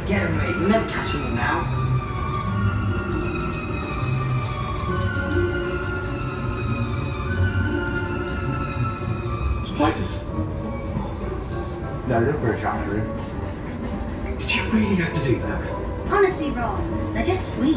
Forget him, mate. You're never catch them now. Spiders? No, they're British, actually. Did you really have to do that? Honestly, Ron, they're just sweet.